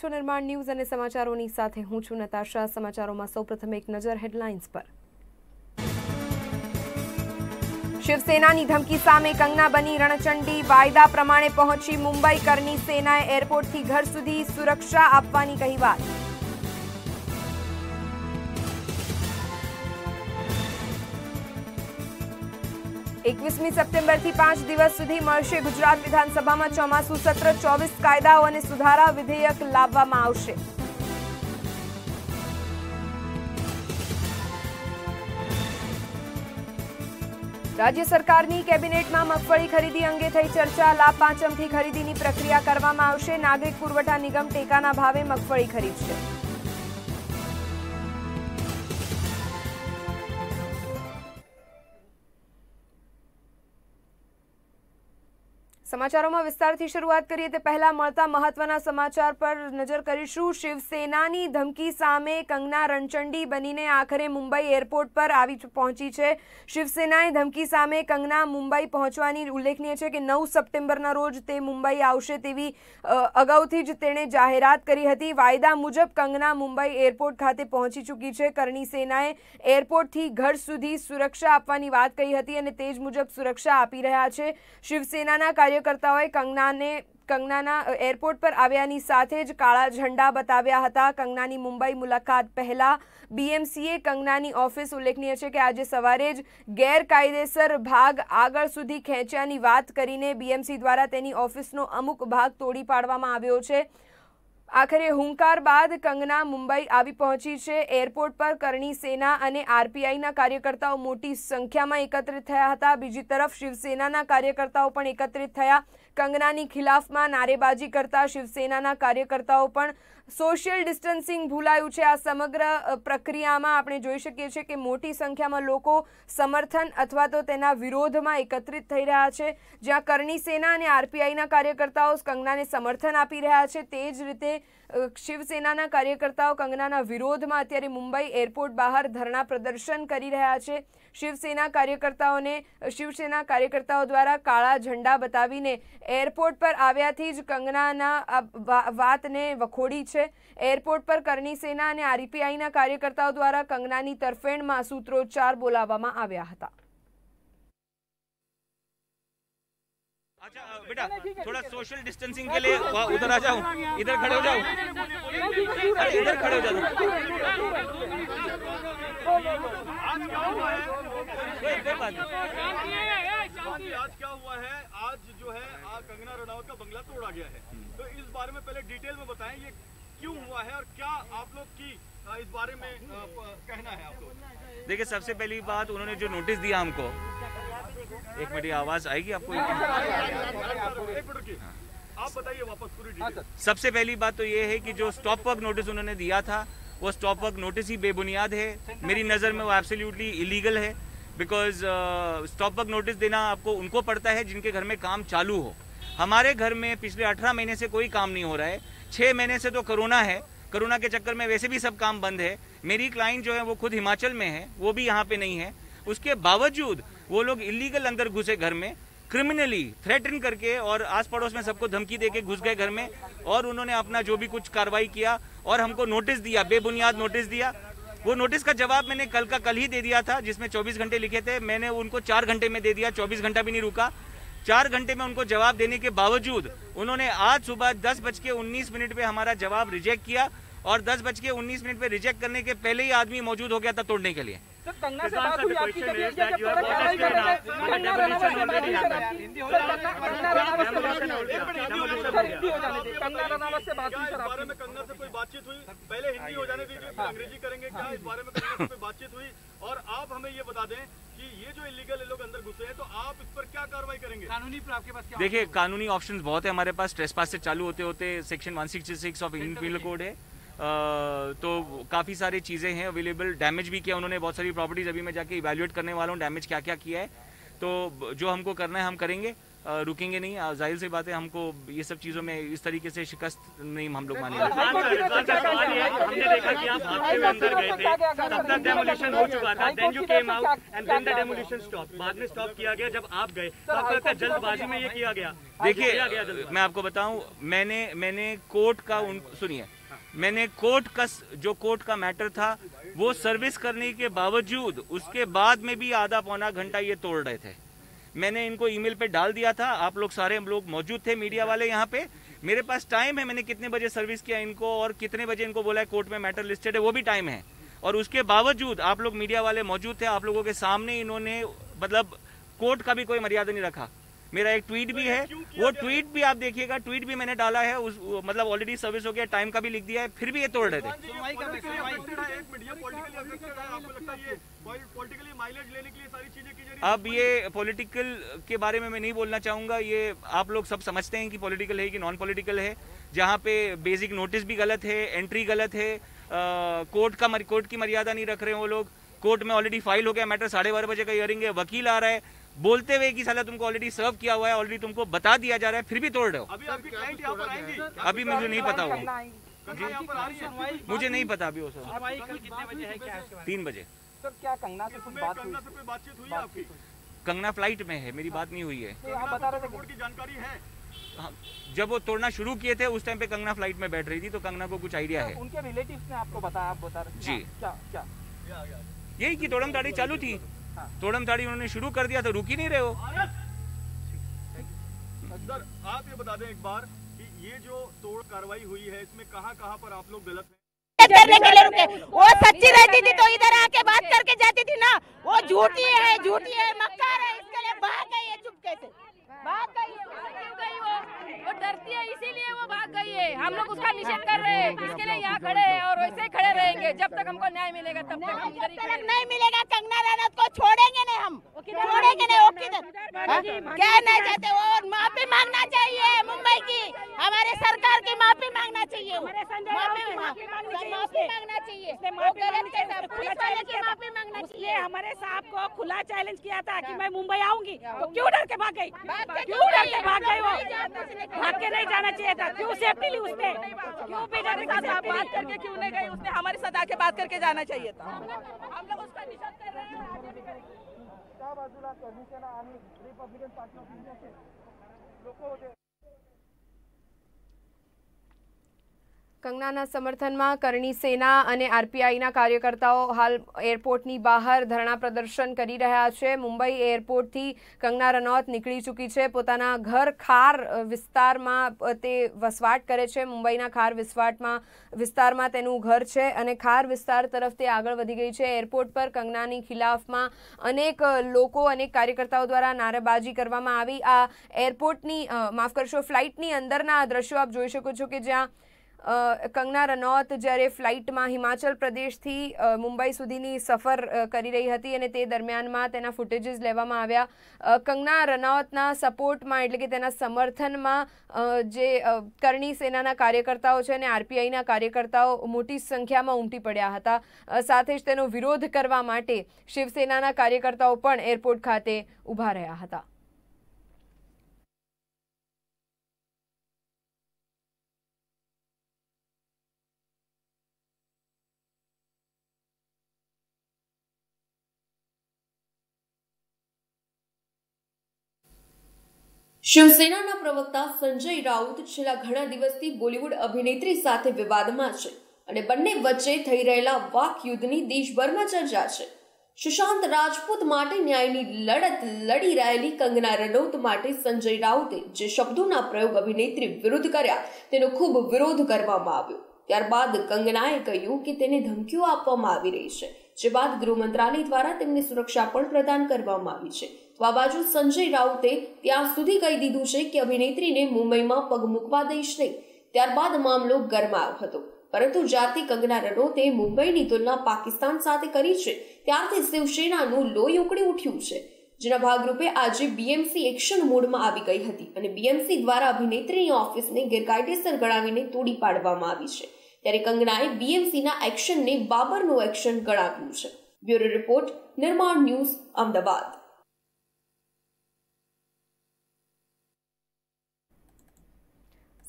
છો નિર્માણ ન્યૂઝ અને સમાચારોની સાથે હું છું નતાશા. સમાચારોમાં સૌપ્રથમ એક નજર હેડલાઇન્સ પર. શિવસેનાની ધમકી સામે કંગના બની રણચંડી. વાયદા પ્રમાણે પહોંચી મુંબઈ, કરની સેનાએ એરપોર્ટથી ઘર સુધી સુરક્ષા આપવાની કહી વાત એકવીસમી સપ્ટેમ્બરથી પાંચ દિવસ સુધી મળશે ગુજરાત વિધાનસભામાં ચોમાસુ સત્ર. ચોવીસ કાયદાઓ અને સુધારા વિધેયક લાવવામાં આવશે. રાજ્ય સરકારની કેબિનેટમાં મગફળી ખરીદી અંગે થઈ ચર્ચા. લાભ પાંચમથી ખરીદીની પ્રક્રિયા કરવામાં આવશે. નાગરિક પુરવઠા નિગમ ટેકાના ભાવે મગફળી ખરીદશે. સમાચારોમાં વિસ્તારથી શરૂઆત કરીએ તે પહેલા મળતા મહત્વના સમાચાર પર નજર કરીશું. શિવસેનાની ધમકી સામે કંગના રણચંડી બનીને આખરે મુંબઈ એરપોર્ટ પર આવી પહોંચી છે. શિવસેનાએ ધમકી સામે કંગના મુંબઈ પહોંચવાની ઉલ્લેખનીય છે કે નવ સપ્ટેમ્બરના રોજ તે મુંબઈ આવશે તેવી અગાઉથી જ તેણે જાહેરાત કરી હતી. વાયદા મુજબ કંગના મુંબઈ એરપોર્ટ ખાતે પહોંચી ચૂકી છે. કરણી સેનાએ એરપોર્ટથી ઘર સુધી સુરક્ષા આપવાની વાત કહી હતી અને તે જ મુજબ સુરક્ષા આપી રહ્યા છે. શિવસેનાના કાર્ય કાર્યકર્તાઓએ કંગનાને, કંગનાના એરપોર્ટ પર આવ્યાની સાથે જ કાળા ઝંડા બતાવ્યા હતા. કંગનાની મુંબઈ મુલાકાત પહેલા બીએમસીએ કંગનાની ઓફિસ ઉલ્લેખનીય છે કે આજે સવારે જ ગેરકાયદેસર ભાગ આગળ સુધી ખેંચ્યાની વાત કરીને બીએમસી દ્વારા તેની ઓફિસનો અમુક ભાગ તોડી પાડવામાં આવ્યો છે. આખરે હુંકાર બાદ કંગના મુંબઈ આવી પહોંચી છે. એરપોર્ટ પર કરણી સેના અને આરપીઆઈના કાર્યકર્તાઓ મોટી સંખ્યામાં એકત્રિત થયા હતા. બીજી તરફ શિવસેનાના કાર્યકર્તાઓ પણ એકત્રિત થયા. કંગનાની ખિલાફમાં નારેબાજી કરતા શિવસેનાના કાર્યકર્તાઓ પણ સોશિયલ ડિસ્ટન્સિંગ ભૂલાયું છે. આ સમગ્ર પ્રક્રિયામાં આપણે જોઈ શકીએ છીએ કે મોટી સંખ્યામાં લોકો સમર્થન અથવા તો તેના વિરોધમાં એકત્રિત થઈ રહ્યા છે. જ્યાં કરણી સેના અને આરપીઆઈના કાર્યકર્તાઓ કંગનાને સમર્થન આપી રહ્યા છે. તે જ રીતે શિવસેનાના કાર્યકર્તાઓ કંગનાના વિરોધમાં અત્યારે મુંબઈ એરપોર્ટ બહાર ધરણા પ્રદર્શન કરી રહ્યા છે. શિવસેના કાર્યકર્તાઓને, શિવસેના કાર્યકર્તાઓ દ્વારા કાળા ઝંડા બતાવીને એરપોર્ટ પર આવ્યાથી જ કંગનાના વાતને વખોડી છે. એરપોર્ટ પર કરણી સેના અને આરપીઆઈના કાર્યકર્તાઓ દ્વારા કંગનાની તરફેણમાં સૂત્રોચ્ચાર બોલાવવામાં આવ્યા હતા. अच्छा बेटा थोड़ा सोशल डिस्टेंसिंग के लिए उधर आ जाओ इधर खड़े हो जाओ। इधर खड़े हो जाओ आज क्या हुआ है? आज जो है कंगना रनौत का बंगला तोड़ा गया है। तो इस बारे में पहले डिटेल में बताएँ ये क्यों हुआ है और क्या आप लोग की इस बारे में कहना है आप लोग? देखिए सबसे पहली बात उन्होंने जो नोटिस दिया हमको एक मिनट आवाज़ आएगी आपको? आप बताइए वापस पूरी सबसे पहली बात तो ये है कि जो स्टॉप वर्क नोटिस उन्होंने दिया था वो स्टॉप वर्क नोटिस ही बेबुनियाद है। मेरी नज़र में वो एब्सोल्युटली इलीगल है बिकॉज़ स्टॉप वर्क नोटिस देना आपको उनको पड़ता है जिनके घर में काम चालू हो। हमारे घर में पिछले अठारह महीने से कोई काम नहीं हो रहा है। छः महीने से तो कोरोना है। कोरोना के चक्कर में वैसे भी सब काम बंद है। मेरी क्लाइंट जो है, वो खुद हिमाचल में है, वो भी यहाँ पे नहीं है। उसके बावजूद वो लोग इलीगल अंदर घुसे घर में क्रिमिनली थ्रेटन करके और आस पड़ोस में सबको धमकी देके घुस गए घर में और उन्होंने अपना जो भी कुछ कार्रवाई किया और हमको नोटिस दिया, बेबुनियाद नोटिस दिया। वो नोटिस का जवाब मैंने कल का कल ही दे दिया था, जिसमें 24 घंटे लिखे थे। मैंने उनको चार घंटे में दे दिया 24 घंटा भी नहीं रुका। चार घंटे में उनको जवाब देने के बावजूद उन्होंने आज सुबह दस बज के उन्नीस मिनट पे हमारा जवाब रिजेक्ट किया और दस बज के उन्नीस मिनट पे रिजेक्ट करने के पहले ही आदमी मौजूद हो गया था तोड़ने के लिए। कंगना से बात हुई आपकी कभी ऐसी जब थोड़ा कार्रवाई कर रहे थे कंगना रनावत से बात हुई सर आपकी कंगना रनावत से बात हुई सर हिंदी हो जाने दी कंगना रनावत से बात हुई सर बारे में कंगना से कोई बातचीत हुई? पहले हिंदी हो जाने दीजिए अंग्रेज़ी करेंगे क्या इस बारे में कंगना से कोई बातचीत हुई? और आप हमें ये बता दें कि ये जो इलीगल लोग अंदर घुसे हैं तो आप इस पर क्या कार्रवाई करेंगे? कानूनी पर आपके पास क्या देखिए कानूनी ऑप्शंस बहुत है हमारे पास ट्रेस पास से चालू होते होते section 166 of Indian penal code है। तो काफ़ी सारी चीज़ें हैं अवेलेबल डैमेज भी किया उन्होंने बहुत सारी प्रॉपर्टीज़ अभी मैं जाके इवेल्युएट करने वाला हूँ डैमेज क्या क्या किया है। तो जो हमको करना है हम करेंगे। रुकेंगे नहीं ज़ाहिर सी बात है हमको ये सब चीज़ों में इस तरीके से शिकस्त नहीं हम लोग मानेंगे। ये है कि हमने देखा कि आप हुए अंदर गए थे तब तक डेमोलिशन हो चुका था then you came out and then the demolition stop बाद में स्टॉप किया गया जब आप गए तो आपको लगता है जल्दबाजी में ये किया गया। देखिए मैं आपको बताऊँ मैंने मैंने कोर्ट का उन सुनिए मैंने कोर्ट का जो कोर्ट का मैटर था, वो सर्विस करने के बावजूद, उसके बाद में भी आधा पौना घंटा ये तोड़ रहे थे। मैंने इनको ईमेल पे डाल दिया था, आप लोग सारे लोग मौजूद थे, मीडिया वाले यहाँ पे। मेरे पास टाइम है, मैंने कितने बजे सर्विस किया इनको, और कितने बजे इनको बोला है कोर्ट में मैटर लिस्टेड है, वो भी टाइम है। और उसके बावजूद आप लोग मीडिया वाले मौजूद थे, आप लोगों के सामने इन्होंने मतलब कोर्ट का भी कोई मर्यादा नहीं रखा। मेरा एक ट्वीट भी है। वो ट्वीट भी आप देखिएगा। ट्वीट भी मैंने डाला है। उस मतलब ऑलरेडी सर्विस हो गया टाइम का भी लिख दिया है फिर भी ये तोड़ रहे थे। रही अब ये पॉलिटिकल के बारे में मैं नहीं बोलना चाहूँगा। ये आप लोग सब समझते हैं कि पॉलिटिकल है कि नॉन पॉलिटिकल है। जहाँ पे बेसिक नोटिस भी गलत है एंट्री गलत है कोर्ट का कोर्ट की मर्यादा नहीं रख रहे हैं वो लोग। कोर्ट में ऑलरेडी फ़ाइल हो गया। मैटर साढ़े बारह बजे का हियरिंग है। वकील आ रहा है। बोलते हुए कि साला तुमको ऑलरेडी सर्व किया हुआ है ऑलरेडी तुमको बता दिया जा रहा है फिर भी तोड़ रहे हो। अभी आपकी क्लाइंट यहाँ पर आएँगी। अभी मुझे नहीं पता वो। कंगना यहाँ पर आ रही है मुझे नहीं पता अभी वो कितने बजे है क्या तीन बजे। सर क्या कंगना से कुछ बात हुई कंगना से कोई बातचीत हुई आपकी? कंगना फ़्लाइट में है मेरी बात नहीं हुई है। तो आप बता रहे थे जानकारी है। हाँ, जब वो तोड़ना शुरू किए थे उस टाइम पे कंगना फ़्लाइट में बैठ रही थी तो कंगना को कुछ आइडिया है। उनके रिलेटिव्स ने आपको बताया आप बता रहे जी। क्या क्या? यही की तोड़म ताड़ी चालू थी। तोड़म ताड़ी उन्होंने शुरू कर दिया तो रुक ही नहीं रहे हो। सर आप ये बता दें एक बार कि ये जो तोड़ कार्रवाई हुई है इसमें कहाँ कहाँ पर आप लोग गलत हैं? करने के लिए रुके। वो सच्ची रहती थी तो इधर आके बात करके जाती थी ना। वो झूठी है झूठी है मक्कार है इसके लिए भाग गई है चुपके से। भाग गई है। क्यों गई वो? वो डरती है इसीलिए वो भाग गई है। हम लोग उसका निषेध कर रहे हैं। इसके लिए यहाँ खड़े हैं और वैसे ही खड़े रहेंगे। जब तक हमको न्याय मिलेगा तब तक हम इधर जब खड़े तक नहीं मिलेगा कंगना रनौत को छोड़ेंगे नहीं हम छोड़ेंगे नहीं वो किधर हाँ? क्या नहीं चाहते वो माफ़ी मांगना चाहिए मुंबई की। हमारे सरकार की माफ़ी मांगना चाहिए। माफ़ी माफ़ी मांगना चाहिए। माफ़ी मांगना चाहिए। हमारे साहब को खुला चैलेंज किया था कि मैं मुंबई आऊँगी। तो क्यों डर के भाग गई? क्यों डर के भाग गई वो। भाग के नहीं जाना चाहिए था। क्यों सेफ्टी ली उसने? क्यों बेजाने की साथ बात करके क्यों नहीं गई उसने हमारे साथ आके बात करके जाना चाहिए था। हम लोग उसका निषेध कर रहे हैं। आगे भी करेंगे। त्या बाजूला कमिशन आणि रिपब्लिकन पार्टी ऑफ इंडियाचे लोक होते. કંગનાના સમર્થનમાં કરણી સેના અને આરપીઆઈના કાર્યકર્તાઓ હાલ એરપોર્ટની બહાર ધરણા પ્રદર્શન કરી રહ્યા છે. મુંબઈ એરપોર્ટથી કંગના રનૌત નીકળી ચૂકી છે. પોતાના ઘર ખાર વિસ્તારમાં તે વસવાટ કરે છે. મુંબઈના ખાર વિસ્વાટમાં વિસ્તારમાં તેનું ઘર છે અને ખાર વિસ્તાર તરફ તે આગળ વધી ગઈ છે. એરપોર્ટ પર કંગનાની ખિલાફમાં અનેક લોકો, અનેક કાર્યકર્તાઓ દ્વારા નારેબાજી કરવામાં આવી. આ એરપોર્ટની માફ કરશો, ફ્લાઇટની અંદરના દ્રશ્યો આપ જોઈ શકો છો કે જ્યાં કંગના રનૌત જ્યારે ફ્લાઇટમાં હિમાચલ પ્રદેશથી મુંબઈ સુધીની સફર કરી રહી હતી અને તે દરમિયાનમાં તેના ફૂટેજીસ લેવામાં આવ્યા. કંગના રનૌતના સપોર્ટમાં એટલે કે તેના સમર્થનમાં જે કરણી સેનાના કાર્યકર્તાઓ છે અને આરપીઆઈના કાર્યકર્તાઓ મોટી સંખ્યામાં ઉમટી પડ્યા હતા. સાથે જ તેનો વિરોધ કરવા માટે શિવસેનાના કાર્યકર્તાઓ પણ એરપોર્ટ ખાતે ઊભા રહ્યા હતા. શિવસેનાના પ્રવક્તા સંજય રાઉત છેલ્લા ઘણા દિવસથી બોલિવૂડ અભિનેત્રી સાથે વિવાદમાં છે અને બંને વચ્ચે થઈ રહેલા વાક યુદ્ધની દેશભરમાં ચર્ચા છે. સુશાંત રાજપૂત માટે ન્યાયની લડત લડી રહેલી કંગના રનૌત માટે સંજય રાઉતે જે શબ્દોના પ્રયોગ અભિનેત્રી વિરુદ્ધ કર્યા તેનો ખૂબ વિરોધ કરવામાં આવ્યો. ત્યારબાદ કંગનાએ કહ્યું કે તેને ધમકીઓ આપવામાં આવી રહી છે. જે બાદ ગૃહ મંત્રાલય દ્વારા તેમને સુરક્ષા પણ પ્રદાન કરવામાં આવી છે. તો આ બાજુ સંજય રાઉતે ત્યાં સુધી કહી દીધું છે કે અભિનેત્રીને મુંબઈમાં પગ મૂકવા દઈશ નહીં. ત્યારબાદ મામલો ગરમાયો હતો. પરંતુ જાતિ કંગના રનૌતે મુંબઈની તુલના પાકિસ્તાન સાથે કરી છે. ત્યારથી શિવસેનાનું લોહી ઉકળી ઉઠ્યું છે. જેના ભાગરૂપે આજે બીએમસી એક્શન મોડમાં આવી ગઈ હતી અને બીએમસી દ્વારા અભિનેત્રીની ઓફિસને ગેરકાયદેસર ગણાવીને તોડી પાડવામાં આવી છે. ત્યારે કંગનાએ બીએમસીના એક્શનને બાબરનું એક્શન ગણાવ્યું છે. Bureau report Nirman news Ahmedabad.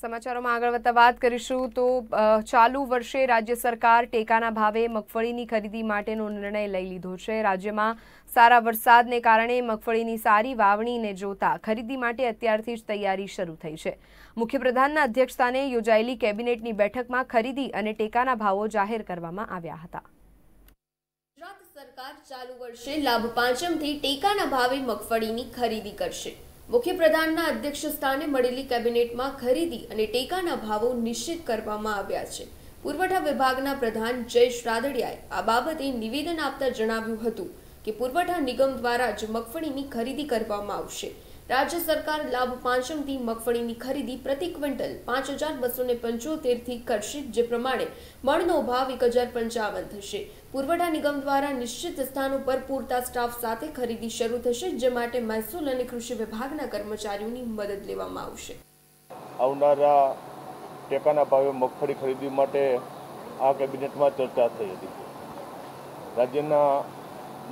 સમાચારોમાં આગળ વધતા વાત કરીશું તો ચાલુ વર્ષે રાજ્ય સરકાર ટેકાના ભાવે મગફળીની ખરીદી માટેનો નિર્ણય લઈ લીધો છે. રાજ્યમાં સારા વરસાદને કારણે મગફળીની સારી વાવણીને જોતા ખરીદી માટે અત્યારથી જ તૈયારી શરૂ થઈ છે. મુખ્યપ્રધાનના અધ્યક્ષસ્થાને યોજાયેલી કેબિનેટની બેઠકમાં ખરીદી અને ટેકાના ભાવો જાહેર કરવામાં આવ્યા હતા. ગુજરાત સરકાર ચાલુ વર્ષે લાભ પાંચમથી ટેકાના ભાવે મગફળીની ખરીદી કરશે. મુખ્યપ્રધાનના અધ્યક્ષ સ્થાને મળેલી કેબિનેટમાં ખરીદી અને ટેકાના ભાવો નિશ્ચિત કરવામાં આવ્યા છે. પુરવઠા વિભાગના પ્રધાન જયેશ રાદડિયાએ આ બાબતે નિવેદન આપતા જણાવ્યું હતું કે પુરવઠા નિગમ દ્વારા જ મગફળીની ખરીદી કરવામાં આવશે. રાજ્ય સરકાર લાભ પાંચમથી મગફળીની ખરીદી પ્રતિ ક્વિન્ટલ પાંચ હજાર બસો ને પંચોતેરથી કરશે, જે પ્રમાણે મણનો ભાવ એક હજાર પંચાવન થશે. પુરવઠા નિગમ દ્વારા નિશ્ચિત સ્થાનો પર પૂરતા સ્ટાફ સાથે ખરીદી શરૂ થશે, જે માટે મહેસૂલ અને કૃષિ વિભાગના કર્મચારીઓની મદદ લેવામાં આવશે. આવનારા ટેકાના ભાવે મગફળી ખરીદી માટે આ કેબિનેટમાં ચર્ચા થઈ હતી. રાજ્યના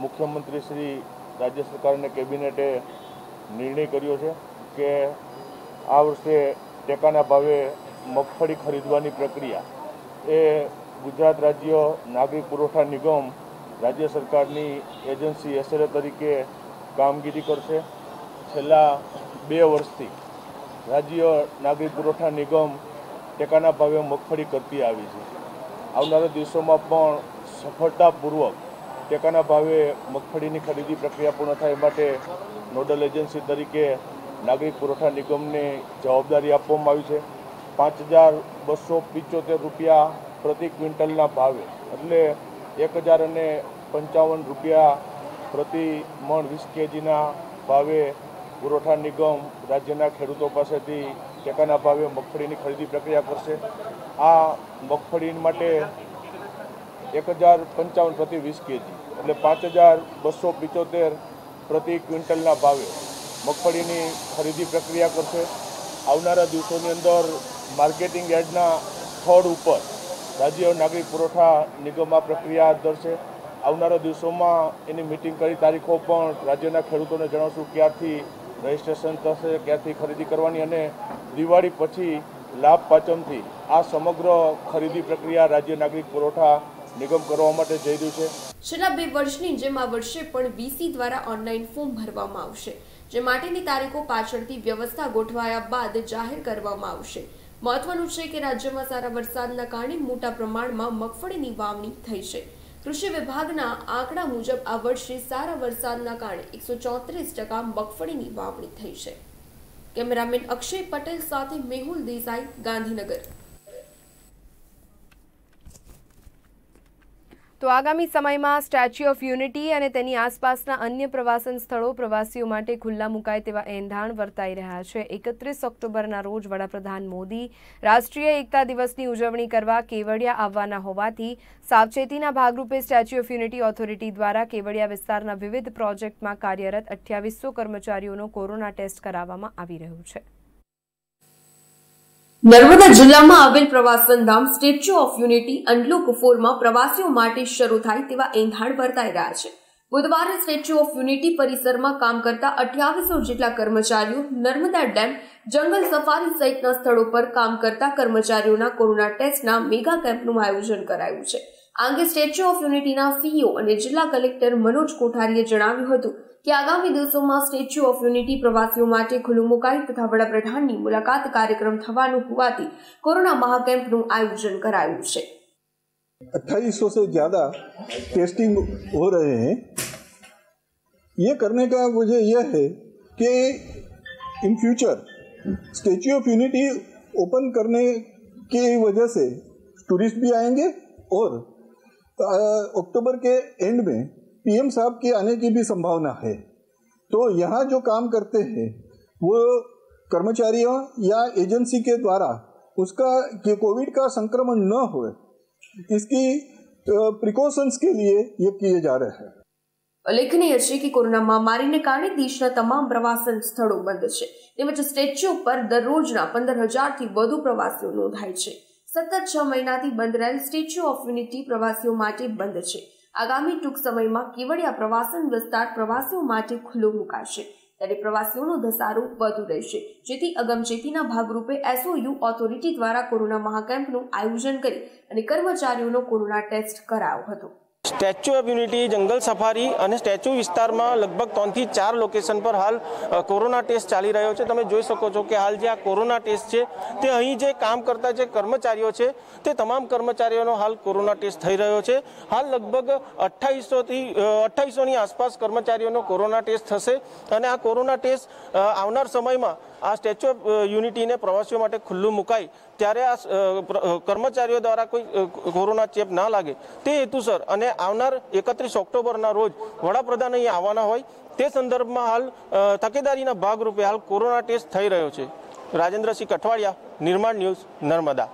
મુખ્યમંત્રી શ્રી રાજ્ય સરકારને કેબિનેટે નિર્ણય કર્યો છે કે આ વર્ષે ટેકાના ભાવે મગફળી ખરીદવાની પ્રક્રિયા એ ગુજરાત રાજ્ય નાગરિક પુરવઠા નિગમ રાજ્ય સરકારની એજન્સી એસએલએ તરીકે કામગીરી કરશે. છેલ્લા બે વર્ષથી રાજ્ય નાગરિક પુરવઠા નિગમ ટેકાના ભાવે મગફળી કરતી આવી છે. આવનારા દિવસોમાં પણ સફળતાપૂર્વક ટેકાના ભાવે મગફળીની ખરીદી પ્રક્રિયા પૂર્ણ થાય માટે નોડલ એજન્સી તરીકે નાગરિક પુરવઠા નિગમને જવાબદારી આપવામાં આવી છે. પાંચ હજાર બસો પિચોતેર રૂપિયા પ્રતિ ક્વિન્ટલના ભાવે, એટલે એક હજાર અને પંચાવન રૂપિયા પ્રતિ મણ વીસ કેજીના ભાવે પુરવઠા નિગમ રાજ્યના ખેડૂતો પાસેથી ટેકાના ભાવે મગફળીની ખરીદી પ્રક્રિયા કરશે. આ મગફળી માટે એક હજાર પંચાવન પ્રતિ વીસ કેજી. એટલે પાંચ હજાર બસો પિત્તોતેર પ્રતિ ક્વિન્ટલના ભાવે મગફળીની ખરીદી પ્રક્રિયા કરશે. આવનારા દિવસોની અંદર માર્કેટિંગ યાર્ડના સ્થળ ઉપર રાજ્ય નાગરિક પુરવઠા નિગમમાં પ્રક્રિયા હાથ ધરશે આવનારા દિવસોમાં એની મિટિંગ કરી તારીખો પણ રાજ્યના ખેડૂતોને જણાવશું ક્યારથી રજીસ્ટ્રેશન થશે ક્યાંથી ખરીદી કરવાની અને દિવાળી પછી લાભ પાંચમથી આ સમગ્ર ખરીદી પ્રક્રિયા રાજ્ય નાગરિક પુરવઠા નિગમ કરવા માટે જઈ રહ્યું છે. છેલ્લા બે વર્ષની જેમ આ વર્ષે પણ વીસી દ્વારા ઓનલાઈન ફોર્મ ભરવામાં આવશે, જે માટેની તારીખો પાછળથી વ્યવસ્થા ગોઠવાયા બાદ જાહેર કરવામાં આવશે. મહત્વનું છે કે રાજ્યમાં સારા વરસાદના કારણે મોટા પ્રમાણમાં મગફળીની વાવણી થઈ છે. કૃષિ વિભાગના આંકડા મુજબ આ વર્ષે સારા વરસાદના કારણે એકસો ચોત્રીસ ટકા મગફળીની વાવણી થઈ છે. કેમેરામેન અક્ષય પટેલ સાથે મેહુલ દેસાઈ, ગાંધીનગર. તો આગામી સમયમાં સ્ટેચ્યુ ઓફ યુનિટી અને તેની આસપાસના અન્ય પ્રવાસન સ્થળો પ્રવાસીઓ માટે ખુલ્લા મુકાય તેવા એંધાણ વર્તાઈ રહ્યા છે. એકત્રીસ ઓક્ટોબરના રોજ વડાપ્રધાન મોદી રાષ્ટ્રીય એકતા દિવસની ઉજવણી કરવા કેવડિયા આવવાના હોવાથી સાવચેતીના ભાગરૂપે સ્ટેચ્યુ ઓફ યુનિટી ઓથોરિટી દ્વારા કેવડિયા વિસ્તારના વિવિધ પ્રોજેક્ટમાં કાર્યરત અઠ્યાવીસો કર્મચારીઓનો કોરોના ટેસ્ટ કરાવવામાં આવી રહ્યું છે. નર્મદા જિલ્લામાં આવેલ પ્રવાસન ધામ સ્ટેચ્યુ ઓફ યુનિટી અનલોક કુફોરમાં પ્રવાસીઓ માટે શરૂ થાય તેવા એંધાણ વર્તાઈ રહ્યા છે. બુધવારે સ્ટેચ્યુ ઓફ યુનિટી પરિસરમાં કામ કરતા અઠ્યાવીસો જેટલા કર્મચારીઓ નર્મદા ડેમ, જંગલ સફારી સહિતના સ્થળો પર કામ કરતા કર્મચારીઓના કોરોના ટેસ્ટના મેગા કેમ્પનું આયોજન કરાયું છે. આ અંગે સ્ટેચ્યુ ઓફ યુનિટીના સીઈઓ અને જિલ્લા કલેક્ટર મનોજ કોઠારીએ જણાવ્યું હતું કે આગામી દિવસોમાં સ્ટેચ્યુ ઓફ યુનિટી પ્રવાસીઓ માટે ખુલ્લું મુકાય તથા વડાપ્રધાનની મુલાકાત કાર્યક્રમ થવાનું હોવાથી કોરોના મહાકેમ્પનું આયોજન કરાયું છે अट्ठाईस सौ से ज़्यादा टेस्टिंग हो रहे हैं ये करने का वजह यह है कि in future Statue of Unity open करने की वजह से टूरिस्ट भी आएंगे और अक्टूबर के एंड में पीएम साहब के आने की भी संभावना है तो यहाँ जो काम करते हैं वो कर्मचारियों या एजेंसी के द्वारा उसका कि कोविड का संक्रमण न हो इसकी प्रिकॉशंस के लिए ये किए जा रहे हैं ઉલ્લેખનીય છે કે કોરોના મહામારીને કારણે દેશના તમામ પ્રવાસન સ્થળો બંધ છે તેમજ સ્ટેચ્યુ પર દરરોજના પંદર હજારથી વધુ પ્રવાસીઓ નોંધાય છે સતત છ મહિનાથી બંધ રહેલ સ્ટેચ્યુ ઓફ યુનિટી પ્રવાસીઓ માટે બંધ છે આગામી ટૂંક સમયમાં કેવડિયા પ્રવાસન વિસ્તાર પ્રવાસીઓ માટે ખુલ્લો મુકાશે. ત્યારે પ્રવાસીઓનો ધસારો વધુ રહેશે. જેથી અગમચેતીના ભાગરૂપે એસઓયુ ઓથોરિટી દ્વારા કોરોના મહાકેમ્પનું આયોજન કરી અને કર્મચારીઓનો કોરોના ટેસ્ટ કરાયો હતો. Statue of unity, jungle safari અને સ્ટેચ્યુ વિસ્તારમાં લગભગ ત્રણથી ચાર લોકેશન પર હાલ કોરોના ટેસ્ટ ચાલી રહ્યો છે. તમે જોઈ શકો છો કે હાલ જે આ કોરોના ટેસ્ટ છે, તે અહીં જે કામ કરતા જે કર્મચારીઓ છે, તે તમામ કર્મચારીઓનો હાલ કોરોના ટેસ્ટ થઈ રહ્યો છે. હાલ લગભગ અઠ્ઠાવીસોથી અઠ્ઠાવીસોની આસપાસ કર્મચારીઓનો કોરોના ટેસ્ટ થશે અને આ કોરોના ટેસ્ટ આવનાર સમયમાં આ સ્ટેચ્યુ ઓફ યુનિટીને પ્રવાસીઓ માટે ખુલ્લું મુકાય ત્યારે આ કર્મચારીઓ દ્વારા કોઈ કોરોના ચેપ ના લાગે. તે હેતુસર અને આવનાર એકત્રીસ ઓક્ટોબરના રોજ વડાપ્રધાન અહીં આવવાના હોય, તે સંદર્ભમાં હાલ તકેદારીના ભાગરૂપે હાલ કોરોના ટેસ્ટ થઈ રહ્યો છે. રાજેન્દ્રસિંહ કઠવાડિયા, નિર્માણ ન્યૂઝ નર્મદા.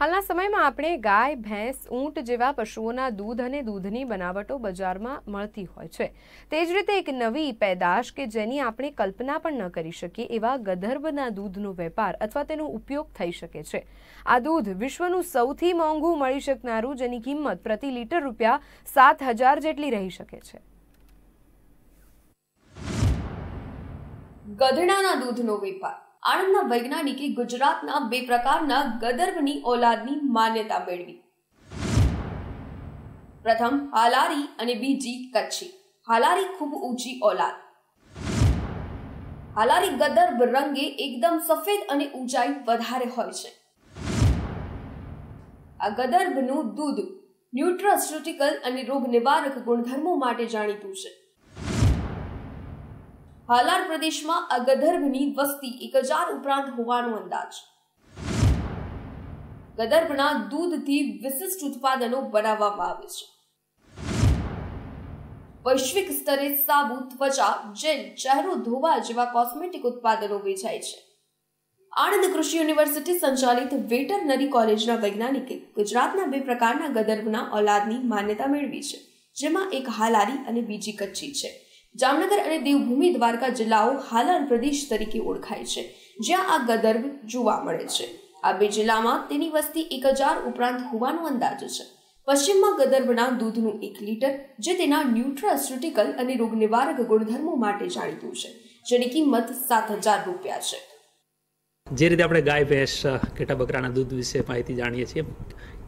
હાલના સમયમાં આપણે ગાય, ભેંસ, ઊંટ જેવા પશુઓના દૂધ અને દૂધની બનાવટો બજારમાં મળતી હોય છે. તે જ રીતે એક નવી પેદાશ કે જેની આપણે કલ્પના પણ ન કરી શકીએ, એવા ગધર્ભના દૂધનો વેપાર અથવા તેનો ઉપયોગ થઈ શકે છે. આ દૂધ વિશ્વનું સૌથી મોંઘું મળી શકનારું, જેની કિંમત પ્રતિ લીટર રૂપિયા સાત હજાર જેટલી રહી શકે છે. ગધેડાના દૂધનો વેપાર. આણંદના વૈજ્ઞાનિકે ગુજરાતના બે પ્રકારના ગદર્ભની ઓલાદની માન્યતા મેળવી. પ્રથમ, હાલારી અને બીજી, કચ્છી. હાલારી ખૂબ ઊંચી ઓલાદ હાલારી ગદર્ભ રંગે એકદમ સફેદ અને ઊંચાઈ વધારે હોય છે. આ ગદર્ભનું દૂધ ન્યુટ્રાસ્યુટિકલ અને રોગ નિવારક ગુણધર્મો માટે જાણીતું છે. હાલાર પ્રદેશમાં અગધર્ભની વસ્તી એક હજાર ઉપરાંત હોવાનો અંદાજ. ગદર્ભના દૂધથી વિશિષ્ટ ઉત્પાદનો બનાવવામાં આવે છે. વૈશ્વિક સ્તરે સાબુ, ત્વચા, જેલ, ચહેરો, ધોવા જેવા કોસ્મેટિક ઉત્પાદનો વેચાય છે. આણંદ કૃષિ યુનિવર્સિટી સંચાલિત વેટરનરી કોલેજના વૈજ્ઞાનિકે ગુજરાતના બે પ્રકારના ગદર્ભના ઓલાદની માન્યતા મેળવી છે, જેમાં એક હાલારી અને બીજી કચ્છી છે. જામનગર અને દેવભૂમિ દ્વારકા જિલ્લાઓ હાલાન પ્રદેશ તરીકે ઓળખાય છે, જ્યાં આ ગદર્ભ જોવા મળે છે. આ બે જિલ્લામાં તેની વસ્તી એક હજાર ઉપરાંત હોવાનો અંદાજ છે. પશ્ચિમમાં ગદર્ભના દૂધનું એક લીટર, જે તેના ન્યુટ્રાસ્યુટિકલ અને રોગ નિવારક ગુણધર્મો માટે જાણીતું છે, જેની કિંમત સાત હજાર રૂપિયા છે. જે રીતે આપણે ગાય, ભેંસ કે બકરાના દૂધ વિશે માહિતી જાણીએ છીએ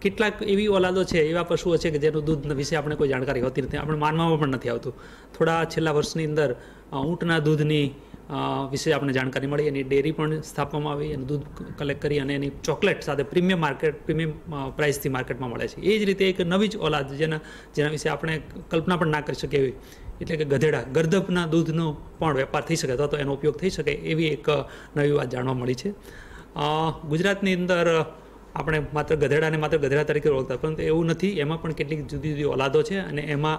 કેટલાક એવી ઓલાદો છે, એવા પશુઓ છે કે જેનું દૂધ વિશે આપણે કોઈ જાણકારી હોતી નથી, આપણે માનવામાં પણ નથી આવતું. થોડા છેલ્લા વર્ષની અંદર ઊંટના દૂધની વિશે આપણે જાણકારી મળી, એની ડેરી પણ સ્થાપવામાં આવી અને દૂધ કલેક્ટ કરી અને એની ચોકલેટ સાથે પ્રીમિયમ માર્કેટ, પ્રીમિયમ પ્રાઇસથી માર્કેટમાં મળે છે. એ જ રીતે એક નવી જ ઓલાદ જેના જેના વિશે આપણે કલ્પના પણ ના કરી શકીએ એવી. એટલે કે ગધેડા ગર્દભના દૂધનો પણ વેપાર થઈ શકે અથવા તો એનો ઉપયોગ થઈ શકે એવી એક નવી વાત જાણવા મળી છે. ગુજરાતની અંદર આપણે માત્ર ગધેડાને માત્ર ગધેડા તરીકે ઓળખતા, પરંતુ એવું નથી. એમાં પણ કેટલીક જુદી જુદી ઓલાદો છે અને એમાં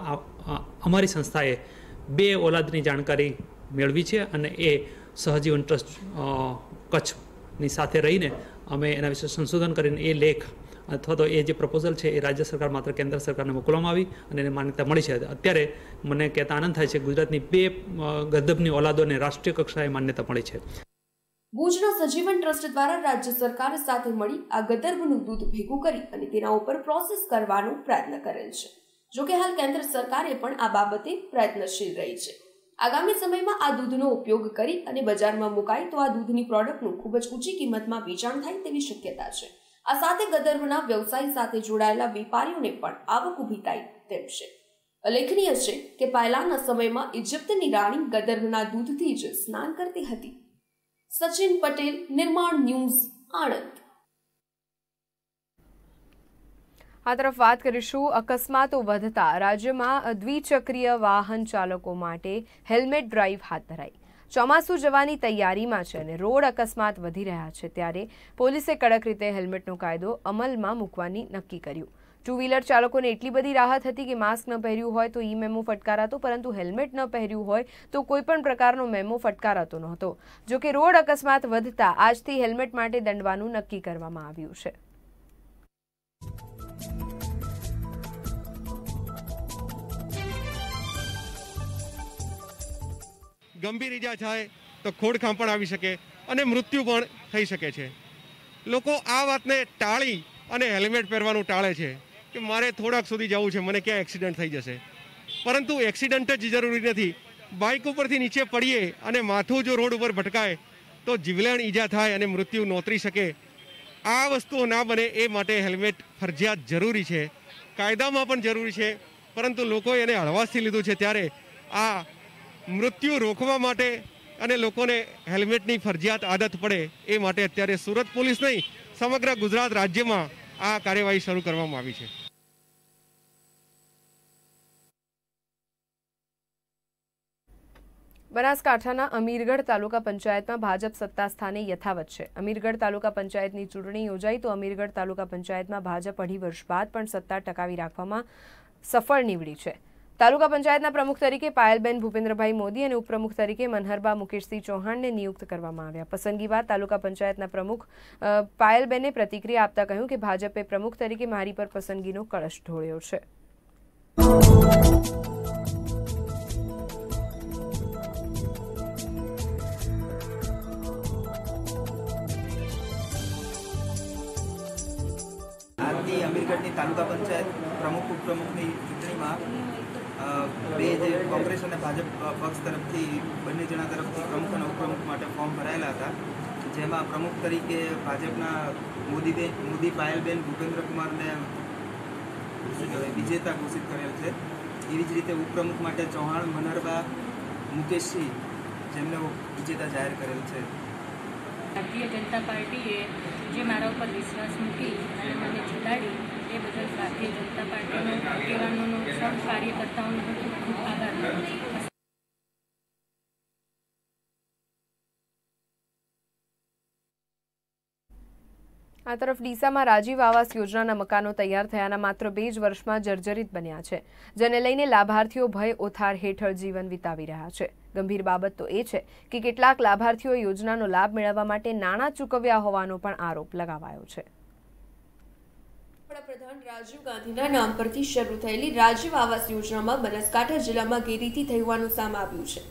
અમારી સંસ્થાએ બે ઓલાદની જાણકારી મેળવી છે અને એ સહજીવન ટ્રસ્ટ કચ્છની સાથે રહીને અમે એના વિશે સંશોધન કરીને એ લેખ અથવા તો એ જે પ્રપોઝલ છે એ રાજ્ય સરકાર માત્ર કેન્દ્ર સરકારને મોકલવામાં આવી અને એને માન્યતા મળી છે. અત્યારે મને કહેતા આનંદ થાય છે ગુજરાતની બે ગદબની ઓલાદોને રાષ્ટ્રીય કક્ષાએ માન્યતા મળી છે. ભુજના સજીવન ટ્રસ્ટ દ્વારા રાજ્ય સરકાર સાથે મળી આ ગદર્ભનું દૂધ ભેગું કરી અને તેના ઉપર પ્રોસેસ કરવાનો પ્રયત્ન કરેલ છે. જોકે હાલ કેન્દ્ર સરકારે પણ આ બાબતે પ્રયત્નશીલ રહી છે. આગામી સમયમાં આ દૂધનો ઉપયોગ કરી અને બજારમાં મુકાય તો આ દૂધની પ્રોડક્ટનું ખૂબ જ ઊંચી કિંમતમાં વેચાણ થાય તેવી શક્યતા છે. આ સાથે ગદર્ભના વ્યવસાય સાથે જોડાયેલા વેપારીઓને પણ આવક ઊભી થાય તેમ છે. ઉલ્લેખનીય છે કે પહેલાના સમયમાં ઇજિપ્તની રાણી ગદર્ભના દૂધથી જ સ્નાન કરતી હતી. સચિન પટેલ નિર્માણ ન્યૂઝ આણંદ આ તરફ વાત કરીશું અકસ્માતો વધતા રાજ્યમાં દ્વિચક્રીય વાહન ચાલકો માટે હેલ્મેટ ડ્રાઈવ હાથ ધરાઈ. ચોમાસું જવાની તૈયારીમાં છે અને રોડ અકસ્માત વધી રહ્યા છે ત્યારે પોલીસે કડક રીતે હેલ્મેટનો કાયદો અમલમાં મૂકવાની નક્કી કર્યું. ટુ વ્હીલર ચાલકોને એટલી બધી રાહત હતી કે માસ્ક ન પહેર્યું હોય તો ઈ મેમો ફટકારાતો, પરંતુ હેલ્મેટ ન પહેર્યું હોય તો કોઈ પણ પ્રકારનો મેમો ફટકારાતો નહોતો. જોકે રોડ અકસ્માત વધતા આજથી હેલ્મેટ માટે દંડવાનું નક્કી કરવામાં આવ્યું છે. ગંભીર ઈજા થાય તો ખોડખાં પણ આવી શકે અને મૃત્યુ પણ થઈ શકે છે. લોકો આ વાતને ટાળી અને હેલ્મેટ પહેરવાનું ટાળે છે. કે મારે થોડાક સુધી જવું છે, મને ક્યાં એક્સિડન્ટ થઈ જશે. પરંતુ એક્સિડન્ટ જ જરૂરી નથી. બાઇક ઉપરથી નીચે પડીએ અને માથું જો રોડ ઉપર ભટકાય, તો જીવલેણ ઈજા થાય અને મૃત્યુ નોતરી શકે. આ વસ્તુઓ ના બને એ માટે હેલ્મેટ ફરજિયાત જરૂરી છે. કાયદામાં પણ જરૂરી છે, પરંતુ લોકોએ એને હળવાશથી લીધું છે ત્યારે આ મૃત્યુ રોકવા માટે અને લોકોને હેલ્મેટની ફરજિયાત આદત પડે એ માટે અત્યારે સુરત પોલીસ નહીં, સમગ્ર ગુજરાત રાજ્યમાં આ કાર્યવાહી શરૂ કરવામાં આવી છે. બનાસકાંઠાના અમીરગઢ તાલુકા પંચાયતમાં ભાજપ સત્તા સ્થાને યથાવત છે. અમીરગઢ તાલુકા પંચાયતની ચૂંટણી યોજાઈ તો અમીરગઢ તાલુકા પંચાયતમાં ભાજપ અઢી વર્ષ બાદ પણ સત્તા ટકાવી રાખવામાં સફળ નીવડી છે. તાલુકા પંચાયતના પ્રમુખ તરીકે પાયલબેન ભૂપેન્દ્રભાઈ મોદી અને ઉપપ્રમુખ તરીકે મનહરબા મુકેશસિંહ ચૌહાણને નિયુક્ત કરવામાં આવ્યા. પસંદગી બાદ તાલુકા પંચાયતના પ્રમુખ પાયલબેને પ્રતિક્રિયા આપતા કહ્યું કે ભાજપે પ્રમુખ તરીકે મારી પર પસંદગીનો કળશ ઢોળ્યો છે. આજની તાલુકા પંચાયત પ્રમુખ, ઉપપ્રમુખની ચૂંટણીમાં બે જે કોંગ્રેસ અને ભાજપ પક્ષ તરફથી, બંને જણા તરફથી પ્રમુખ અને ઉપપ્રમુખ માટે ફોર્મ ભરાયેલા હતા. જેમાં પ્રમુખ તરીકે ભાજપના મોદીબેન મોદી પાયલબેન ભૂપેન્દ્રકુમારને શું કહેવાય, વિજેતા ઘોષિત કરેલ છે. એવી જ રીતે ઉપપ્રમુખ માટે ચૌહાણ, મનરબા, મુકેશસિંહ જેમને વિજેતા જાહેર કરેલ છે. ભારતીય જનતા પાર્ટીએ જે મારા ઉપર વિશ્વાસ મૂકી અને મને જીતાડી એ બદલ ભારતીય જનતા પાર્ટીનો આગેવાનોનો સૌ કાર્યકર્તાઓનો ખૂબ ખૂબ આભાર આ તરફ ડીસામાં રાજીવ આવાસ યોજનાના મકાનો તૈયાર થયાના માત્ર બે જ વર્ષમાં જર્જરિત બન્યા છે, જેને લઈને લાભાર્થીઓ ભય, ઓથાર હેઠળ જીવન વિતાવી રહ્યા છે. ગંભીર બાબત તો એ છે કે કેટલાક લાભાર્થીઓ યોજનાનો લાભ મેળવવા માટે નાણાં ચૂકવ્યા હોવાનો પણ આરોપ લગાવાયો છે. વડાપ્રધાન રાજીવ ગાંધીના નામ પરથી શરૂ થયેલી રાજીવ આવાસ યોજનામાં બનાસકાંઠા જિલ્લામાં ગેરરીતિ થઈ હોવાનું સામે આવ્યું છે.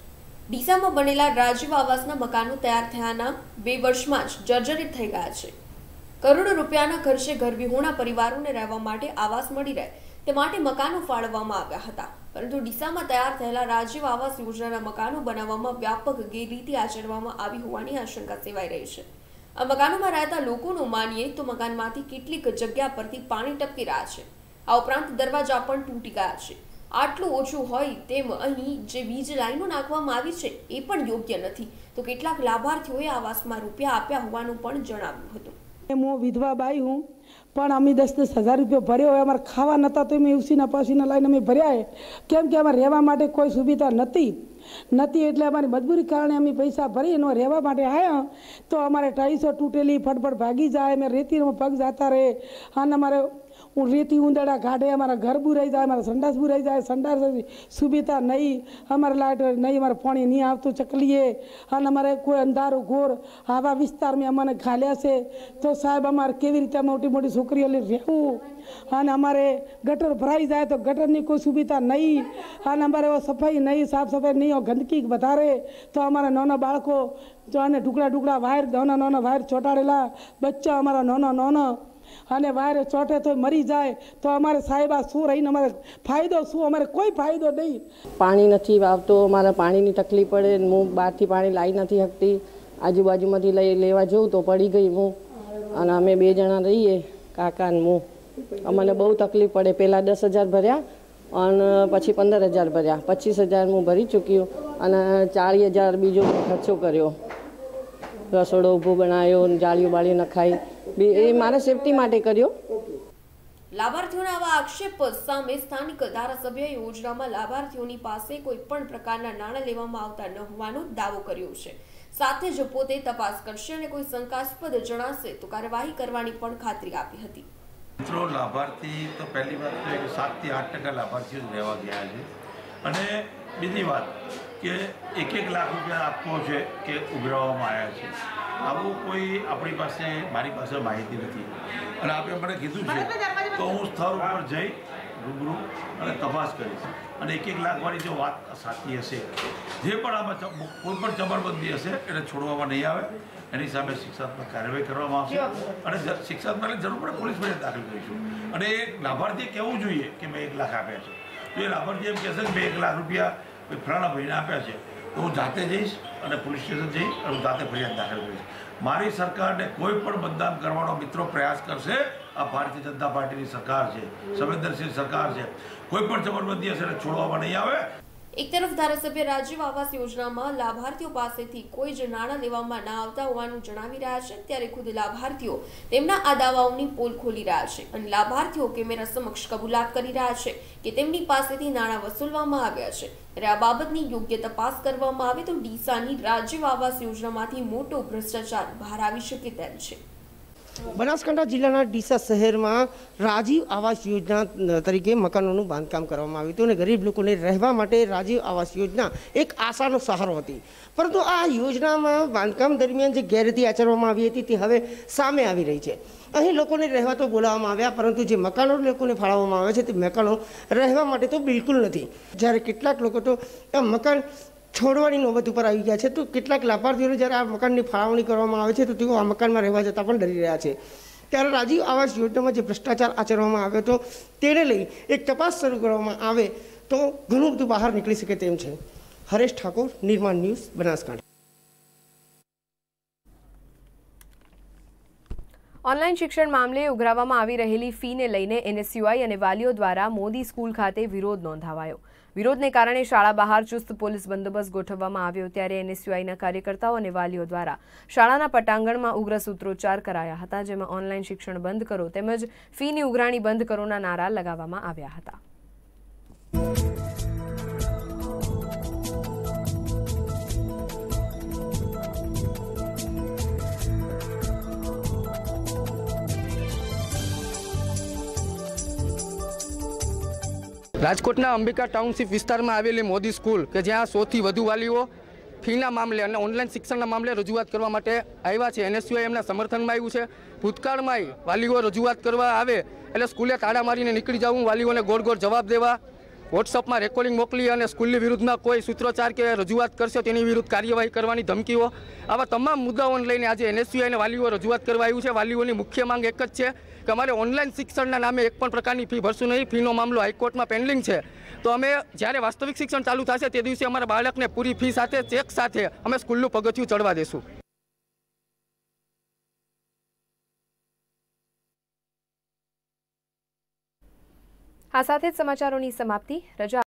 ડીસામાં બનેલા રાજીવ આવાસના મકાનો તૈયાર થયાના બે વર્ષમાં જ જર્જરિત થઈ ગયા છે. કરોડો રૂપિયાના ખર્ચે ઘરવિહોણા પરિવારોને રહેવા માટે આવાસ મળી રહે તે માટે મકાનો ફાળવવામાં આવ્યા હતા. પરંતુ ડીસામાં તૈયાર થયેલા રાજીવ આવાસ યોજનાના મકાનો બનાવવામાં વ્યાપક ગેરરીતિ આચરવામાં આવી હોવાની આશંકા સેવાઈ રહી છે. આ મકાનોમાં રહેતા લોકોનું માનીએ તો મકાનમાંથી કેટલીક જગ્યા પરથી પાણી ટપકી રહ્યા છે. આ ઉપરાંત દરવાજા પણ તૂટી ગયા છે. આટલું ઓછું હોય તેમ અહીં જે વીજ લાઈનો નાખવામાં આવી છે એ પણ યોગ્ય નથી. તો કેટલાક લાભાર્થીઓએ આવાસમાં રૂપિયા આપ્યા હોવાનું પણ જણાવ્યું હતું. હું વિધવા બાઈ હું. પણ અમે દસ દસ હજાર રૂપિયા ભર્યો હોય, અમારે ખાવા નહોતા તો અમે ઉસીના પાસીના લઈને અમે ભર્યા કેમ કે અમારે રહેવા માટે કોઈ સુવિધા નથી. નથી એટલે અમારી મજબૂરી કારણે અમે પૈસા ભરી એનો રહેવા માટે આવ્યા તો અમારે ટાઈસો તૂટેલી ફટફટ ભાગી જાય, અમે રેતીનો પગ જતા રહે. અને અમારે હું રેતી ઉંદરડા કાઢે અમારા ઘર બુરાઈ જાય, અમારા સંડાસ બુરાઈ જાય, સંડાસ સુવિધા નહીં, અમારે લાઇટ નહીં, અમારે પાણી નહીં આવતું ચકલીએ, અને અમારે કોઈ અંધારું ઘોર, આવા વિસ્તારમાં અમને ખાલ્યા છે. તો સાહેબ, અમારે કેવી રીતે મોટી મોટી છોકરીઓ રહેવું? અને અમારે ગટર ભરાઈ જાય તો ગટરની કોઈ સુવિધા નહીં. અને અમારે સફાઈ નહીં, સાફ સફાઈ નહીં ગંદકી વધારે. તો અમારા નાના બાળકો અને ટુકડા ટુકડા વાયર, નાના નાના વાયર ચોંટાડેલા, બચ્ચા અમારા નાના નાના અને વાયરે ચોટે તો મરી જાય, તો અમારે સાહેબ આ શું રહીને અમારે ફાયદો શું? અમારે કોઈ ફાયદો નહીં. પાણી નથી વાવતો, અમારે પાણીની તકલીફ પડે હું બહારથી પાણી લાવી નથી શકતી. આજુબાજુમાંથી લઈ લેવા જઉં તો પડી ગઈ હું. અને અમે બે જણા રહીએ, કાકા ને હું. અમને બહુ તકલીફ પડે. પહેલાં દસ હજાર ભર્યા, અને પછી પંદર હજાર ભર્યા. પચીસ હજાર હું ભરી ચૂક્યું, અને ચાળીસ હજાર બીજો ખર્ચો કર્યો. રસોડો ઊભો બનાવ્યો જાળીઓ બાળીઓ નખાઈ. એ મારા સેફટી માટે કર્યો. લાભાર્થીઓના આવા આક્ષેપ સામે સ્થાનિક ધારાસભ્ય યોજનામાં લાભાર્થીઓની પાસે કોઈ પણ પ્રકારના નાણાં લેવામાં આવતા ન હોવાનો દાવો કર્યો છે. સાથે જ પોતે તપાસ કરશે અને કોઈ શંકાસ્પદ જણાશે તો કાર્યવાહી કરવાની પણ ખાતરી આપી હતી. મિત્રો લાભાર્થી તો પહેલી વાત તો કે સાતથી આઠ ટકા લાભાર્થીઓ જ રહેવા ગયા છે. અને બીજી વાત કે એક એક લાખ રૂપિયા આપવો છે કે ઉઘરાવવામાં આવ્યા છે. આવું કોઈ આપણી પાસે મારી પાસે માહિતી નથી. અને આપણે મને કીધું છે તો હું સ્થળ ઉપર જઈ રૂબરૂ અને તપાસ કરીશ. અને એક એક લાખવાની જો વાત સાચી હશે જે પણ આમાં કોઈ પણ ચમરબંધી હશે એને છોડવામાં નહીં આવે. એની સામે શિક્ષાત્મક કાર્યવાહી કરવામાં આવશે. અને શિક્ષાત્મક જરૂર પડે પોલીસ ફરિયાદ દાખલ કરીશું. અને એ લાભાર્થીએ કહેવું જોઈએ કે મેં એક લાખ આપ્યા છે. તો એ લાભાર્થી એમ કહેશે કે મેં એક લાખ રૂપિયા ફલાણા ભાઈને આપ્યા છે. હું જાતે જઈશ અને પોલીસ સ્ટેશન જઈશ અને હું જાતે ફરિયાદ દાખલ કરીશ. મારી સરકારને કોઈ પણ બદનામ કરવાનો મિત્રો પ્રયાસ કરશે, આ ભારતીય જનતા પાર્ટીની સરકાર છે, સંવેદનશીલ સરકાર છે. કોઈ પણ જબરબંધી હશે છોડવામાં નહીં આવે. એક તરફ ધારાસભ્ય રાજીવ આવાસ યોજનામાં લાભાર્થીઓ પાસેથી કોઈ જ નાણાં લેવામાં ના આવતા હોવાનું જણાવી રહ્યા છે. ત્યારે ખુદ લાભાર્થીઓ તેમના આ દાવાઓની પોલ ખોલી રહ્યા છે અને લાભાર્થીઓ કેમેરા સમક્ષ કબૂલાત કરી રહ્યા છે કે તેમની પાસેથી નાણાં વસૂલવામાં આવ્યા છે. ત્યારે આ બાબતની યોગ્ય તપાસ કરવામાં આવે તો ડીસાની રાજીવ આવાસ યોજનામાંથી મોટો ભ્રષ્ટાચાર બહાર આવી શકે તેમ છે. બનાસકાંઠા જિલ્લાના ડીસા શહેરમાં રાજીવ આવાસ યોજના તરીકે મકાનોનું બાંધકામ કરવામાં આવ્યું હતું અને ગરીબ લોકોને રહેવા માટે રાજીવ આવાસ યોજના એક આશાનો સહારો હતી. પરંતુ આ યોજનામાં બાંધકામ દરમિયાન જે ગેરરીતિ આચરવામાં આવી હતી તે હવે સામે આવી રહી છે. અહીં લોકોને રહેવા તો બોલાવવામાં આવ્યા, પરંતુ જે મકાનો લોકોને ફાળવવામાં આવે છે તે મકાનો રહેવા માટે તો બિલકુલ નથી. જ્યારે કેટલાક લોકો તો મકાન છોડવાની નોબત ઉપર આવી ગયા છે. તો કેટલાક લાભાર્થીઓને જ્યારે આ મકાનની ફાળવણી કરવામાં આવે છે, તો તેઓ આ મકાનમાં રહેવા જતાં પણ ડરી રહ્યા છે. ત્યારે રાજીવ આવાસ યોજનામાં જે ભ્રષ્ટાચાર આચરવામાં આવ્યો હતો, તેને લઈ એક તપાસ શરૂ કરવામાં આવે તો ઘણું બધું બહાર નીકળી શકે તેમ છે. હરેશ ઠાકોર, નિર્માણ ન્યૂઝ, બનાસકાંઠા. ઓનલાઈન શિક્ષણ મામલે ઉઘરાવવામાં આવી રહેલી ફીને લઈને એનએસયુઆઈ અને વાલીઓ દ્વારા મોદી સ્કૂલ ખાતે વિરોધ નોંધાવાયો. વિરોધને કારણે શાળા બહાર ચુસ્ત પોલીસ બંદોબસ્ત ગોઠવવામાં આવ્યો ત્યારે એનએસયુઆઈના કાર્યકર્તાઓ અને વાલીઓ દ્વારા શાળાના પટાંગણમાં ઉગ્ર સૂત્રોચ્ચાર કરાયા હતા, જેમાં ઓનલાઈન શિક્ષણ બંધ કરો તેમજ ફીની ઉઘરાણી બંધ કરોના નારા લગાવવામાં આવ્યા હતા. રાજકોટના અંબિકા ટાઉનશીપ વિસ્તારમાં આવેલી મોદી સ્કૂલ, કે જ્યાં સૌથી વધુ વાલીઓ ફીના મામલે અને ઓનલાઈન શિક્ષણના મામલે રજૂઆત કરવા માટે આવ્યા છે. એનએસયુઆઈ એમના સમર્થનમાં આવ્યું છે. ભૂતકાળમાંય વાલીઓ રજૂઆત કરવા આવે એટલે સ્કૂલે તાળા મારીને નીકળી જવું વાલીઓને ગોળ ગોળ જવાબ દેવા વોટ્સઅપમાં રેકોર્ડિંગ મોકલી અને સ્કૂલની વિરુદ્ધમાં કોઈ સૂત્રોચ્ચાર કે રજૂઆત કરશે તેની વિરુદ્ધ કાર્યવાહી કરવાની ધમકીઓ. આવા તમામ મુદ્દાઓને લઈને આજે એનએસયુઆઈને વાલીઓ રજૂઆત કરવા આવ્યું છે. વાલીઓની મુખ્ય માંગ એક જ છે કે અમારે ઓનલાઈન શિક્ષણના નામે એક પણ પ્રકારની ફી ભરશું નહીં. ફીનો મામલો હાઈકોર્ટમાં પેન્ડિંગ છે. તો અમે જ્યારે વાસ્તવિક શિક્ષણ ચાલુ થશે તે દિવસે અમારા બાળકને પૂરી ફી સાથે, ચેક સાથે અમે સ્કૂલનું પગથિયું ચડવા દેશું. આ સાથે જ સમાચારોની સમાપ્તિ. રજા